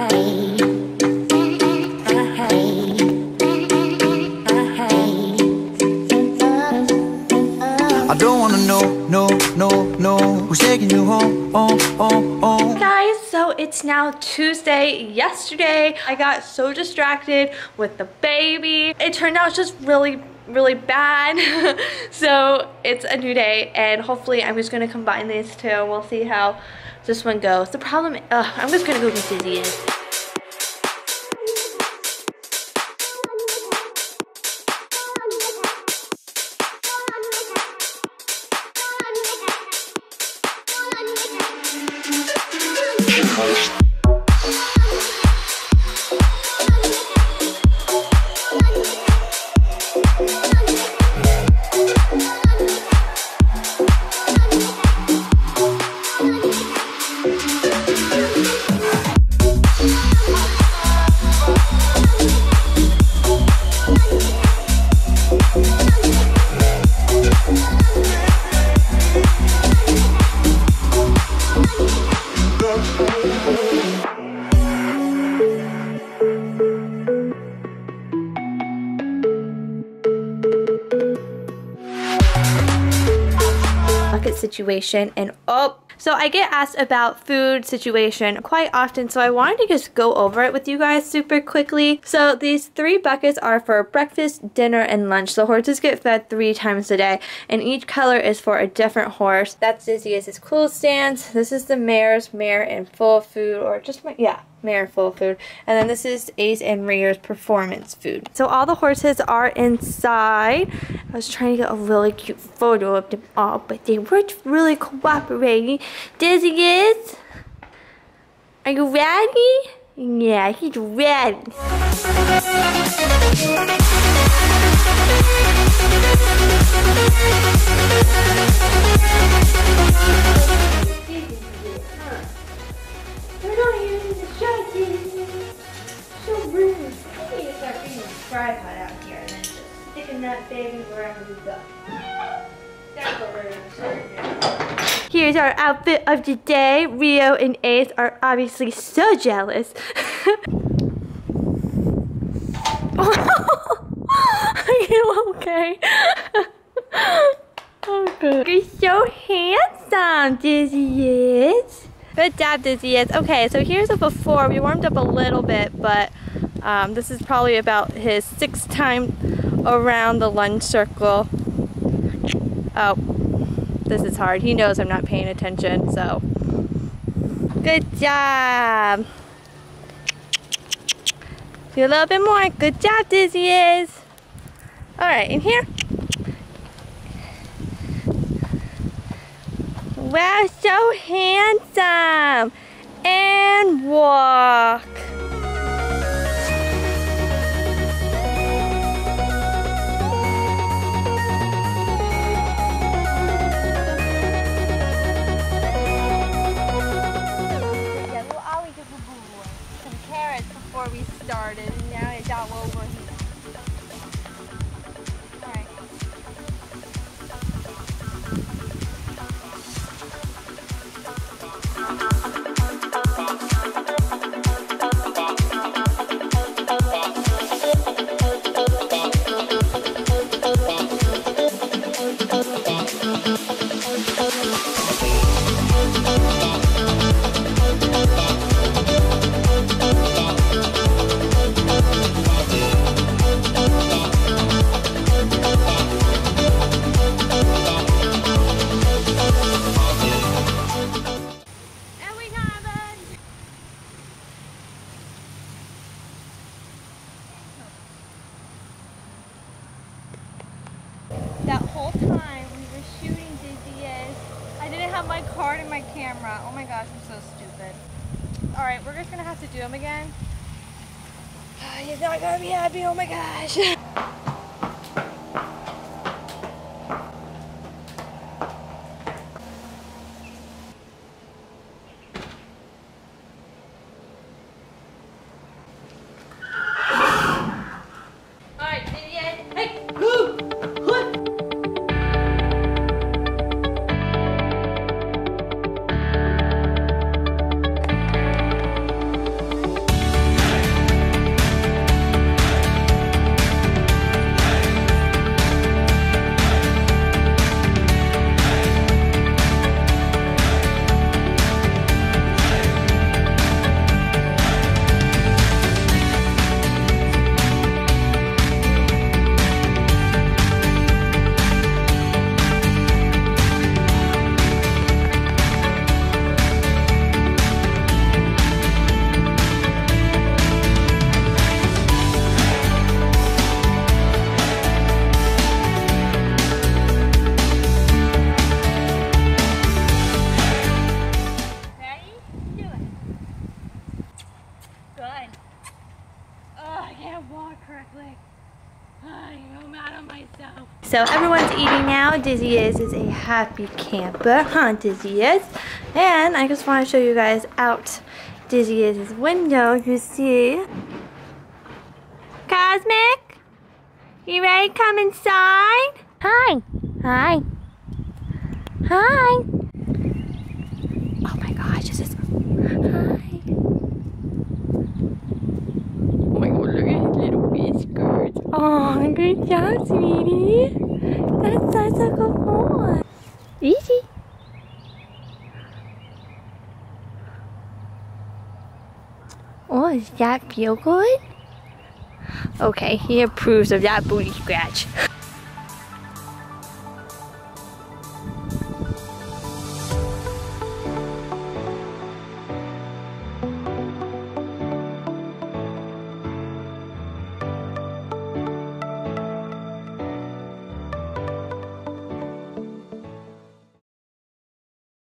I don't wanna know, no, no, no Who's taking you home, oh, oh, oh Guys, so it's now Tuesday. Yesterday, I got so distracted with the baby. It turned out just really really bad. So it's a new day and hopefully I'm just gonna combine these two. We'll see how this one goes. The problem uh, I'm just gonna go get dizzy situation and oh so I get asked about food situation quite often so I wanted to just go over it with you guys super quickly. So these three buckets are for breakfast, dinner, and lunch. So horses get fed three times a day and each color is for a different horse. That's Dizzy is his cool stance. This is the mare's mare and full food or just yeah Mare Full Food. And then this is Ace and Rear's Performance Food. So all the horses are inside. I was trying to get a really cute photo of them all, but they weren't really cooperating. Dizzie Iz. Are you ready? Yeah, he's ready. Here's our outfit of the day. Rio and Ace are obviously so jealous. are you okay? oh good. You're so handsome, Dizzie Iz. Good job, Dizzie Iz. Okay, so here's a before. We warmed up a little bit, but um, this is probably about his sixth time around the lunge circle. Oh, this is hard. He knows I'm not paying attention, so. Good job. Do a little bit more. Good job, Dizzie Iz. All right, in here. Wow, so handsome. And walk. My card and my camera. Oh my gosh, I'm so stupid. All right, we're just gonna have to do them again. He's not gonna be happy, oh my gosh. So everyone's eating now. Dizzie Iz is a happy camper, huh? Dizzie Iz, and I just want to show you guys out. Dizzie Iz window. You see, Cosmic, you ready to come inside? Hi, hi, hi. Oh my gosh, this is hi. Oh my god, look at his little whiskers. Oh, good job, sweetie. That's such a good boy. Easy. Oh, does that feel good? Okay, he approves of that booty scratch.